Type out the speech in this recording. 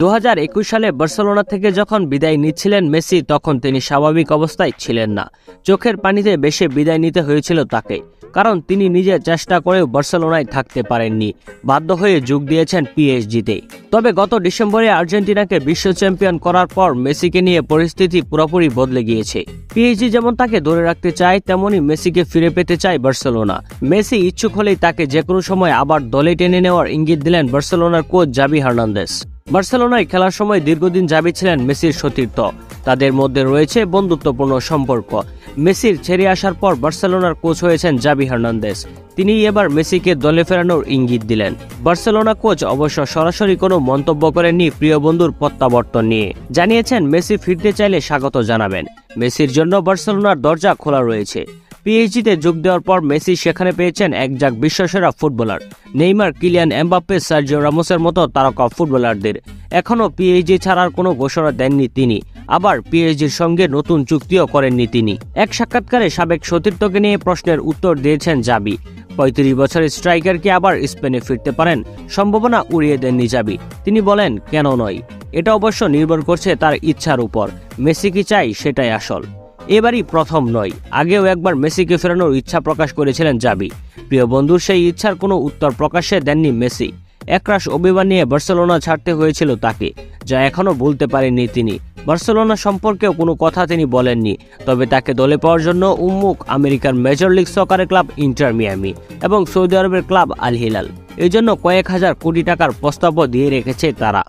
দু হাজার একুশ সালে বার্সেলোনা থেকে যখন বিদায় নিচ্ছিলেন মেসি, তখন তিনি স্বাভাবিক অবস্থায় ছিলেন না। চোখের পানিতে বেশি বিদায় নিতে হয়েছিল তাকে, কারণ তিনি নিজে চেষ্টা করেও বার্সেলোনায় থাকতে পারেননি। বাধ্য হয়ে যোগ দিয়েছেন পিএসজিতে। তবে গত ডিসেম্বরে আর্জেন্টিনাকে বিশ্ব চ্যাম্পিয়ন করার পর মেসিকে নিয়ে পরিস্থিতি পুরোপুরি বদলে গিয়েছে। পিএইচডি যেমন তাকে ধরে রাখতে চায়, তেমনি মেসিকে ফিরে পেতে চায় বার্সেলোনা। মেসি ইচ্ছুক হলেই তাকে যে কোনো সময় আবার দলে টেনে নেওয়ার ইঙ্গিত দিলেন বার্সেলোনার কোচ জাবি হার্নান্দেস। বার্সেলোনায় খেলার সময় দীর্ঘদিন জাবি ছিলেন মেসির সতীর্থ। তাদের মধ্যে রয়েছে বন্ধুত্বপূর্ণ সম্পর্ক। মেসির ছেড়ে আসার পর বার্সেলোনার কোচ হয়েছেন জাবি হার্নান্দেস তিনি এবার মেসিকে দলে ফেরানোর ইঙ্গিত দিলেন। বার্সেলোনা কোচ অবশ্য সরাসরি কোনো মন্তব্য করেননি প্রিয় বন্ধুর প্রত্যাবর্তন নিয়ে। জানিয়েছেন, মেসি ফিরতে চাইলে স্বাগত জানাবেন। মেসির জন্য বার্সেলোনার দরজা খোলা রয়েছে। পিএইচডিতে যোগ দেওয়ার পর মেসি সেখানে পেয়েছেন একজাক বিশ্বসেরা footballer. Neymar, Kylian Mbappe, Sergio রামোসের মতো তারকা ফুটবলারদের। এখনও পিএইচডি ছাড়ার কোনো ঘোষণা দেননি তিনি। আবার পিএইচডির সঙ্গে নতুন চুক্তিও করেননি তিনি। এক সাক্ষাৎকারে সাবেক সতীর্থকে নিয়ে প্রশ্নের উত্তর দিয়েছেন জাবি। পঁয়ত্রিশ বছরের স্ট্রাইকার কি আবার স্পেনে ফিরতে পারেন? সম্ভাবনা উড়িয়ে দেননি জাবি। তিনি বলেন, কেন নয়? এটা অবশ্য নির্ভর করছে তার ইচ্ছার উপর। মেসি কি চাই সেটাই আসল। এবারই প্রথম নয়। আগেও একবার মেসিকে ফেরানোর ইচ্ছা প্রকাশ করেছিলেন জাবি। প্রিয় বন্ধুর সেই ইচ্ছার কোনো উত্তর প্রকাশে দেননি মেসি। একরাশ অভিমান নিয়ে বার্সেলোনা ছাড়তে হয়েছিল তাকে, যা এখনও বলতে পারেননি তিনি। বার্সেলোনা সম্পর্কেও কোনো কথা তিনি বলেননি, তবে তাকে দলে পাওয়ার জন্য উন্মুখ আমেরিকার মেজর লিগ সকারের ক্লাব ইন্টার মিয়ামি এবং সৌদি আরবের ক্লাব আল হিলাল। এই জন্য কয়েক হাজার কোটি টাকার প্রস্তাবও দিয়ে রেখেছে তারা।